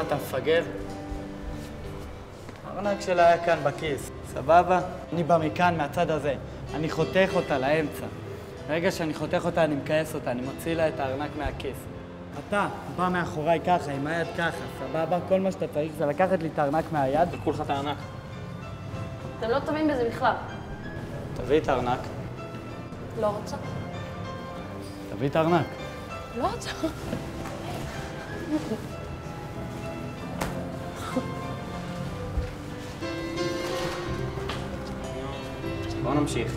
מה, אתה מפגר? הארנק שלה היה כאן בכיס, סבבה? אני בא מכאן, מהצד הזה. אני חותך אותה לאמצע. ברגע שאני חותך אותה, אני מכעס אותה, אני מוציא לה את הארנק מהכיס. אתה בא מאחוריי ככה, עם היד ככה, סבבה? כל מה שאתה צריך זה לקחת לי את הארנק מהיד. לקחו לך את הארנק. אתם לא טובים בזה בכלל. תביא את הארנק. לא רוצה. תביא את הארנק. לא רוצה. Gewoon om zich.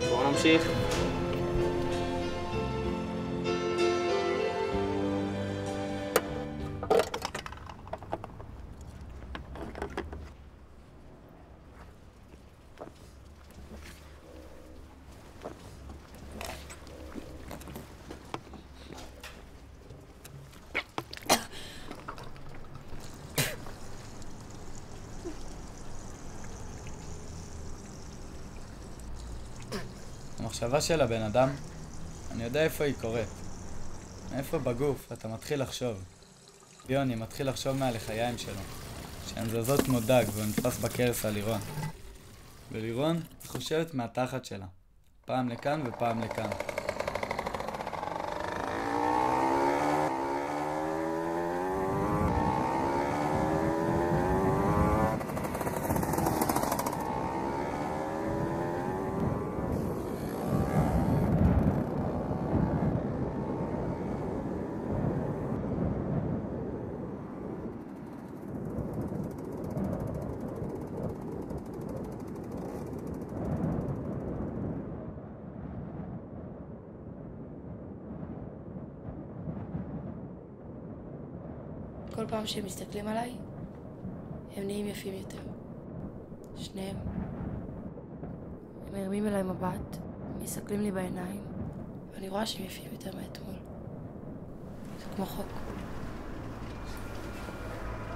Gewoon om zich. המחשבה של הבן אדם, אני יודע איפה היא קורית. מאיפה בגוף אתה מתחיל לחשוב. יוני מתחיל לחשוב מהלחיים שלו, שהן זזות כמו דג והוא נתפס בכרס על לירון. ולירון חושבת מהתחת שלה, פעם לכאן ופעם לכאן. כל פעם שהם מסתכלים עליי, הם נהיים יפים יותר. שניהם. הם מרימים אליי מבט, מסתכלים לי בעיניים, ואני רואה שהם יפים יותר מאתמול. זה כמו חוק.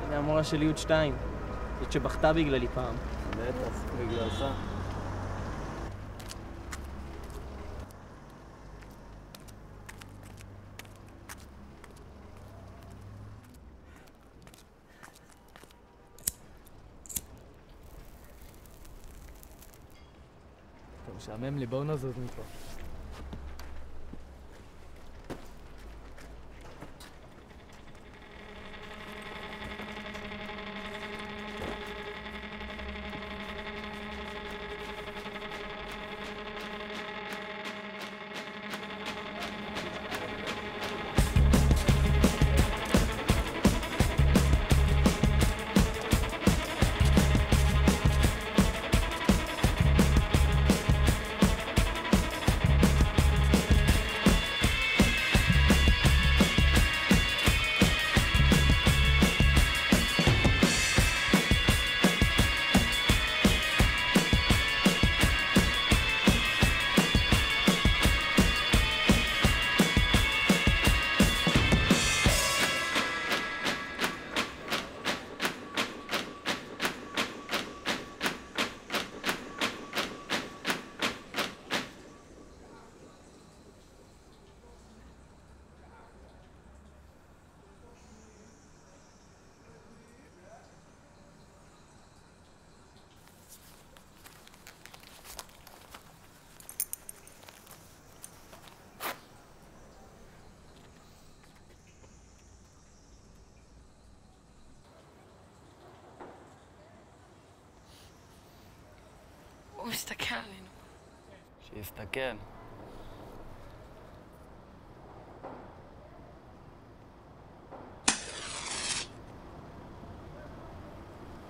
הנה המורה של י' 2 זאת שבכתה בגללי פעם. בטח, בגללך. J'ai même les bonus dans מסתכל עלינו. שיסתכל.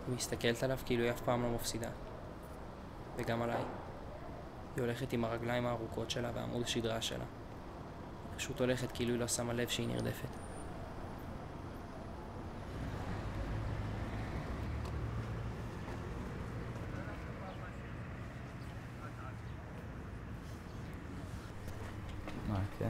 היא מסתכלת עליו כאילו היא אף פעם לא מפסידה. וגם עליי. היא הולכת עם הרגליים הארוכות שלה ועמוד השדרה שלה. היא פשוט הולכת כאילו היא לא שמה לב שהיא נרדפת. מה,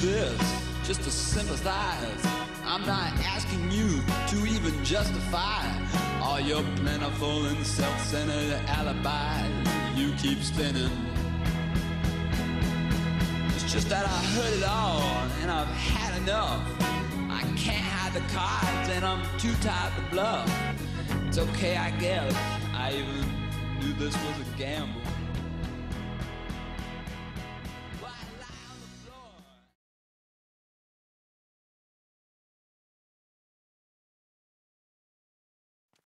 this just to sympathize. I'm not asking you to even justify all your plentiful and self-centered alibis you keep spinning. It's just that I heard it all and I've had enough. I can't hide the cards and I'm too tired to bluff. It's okay, I guess. I even knew this was a gamble.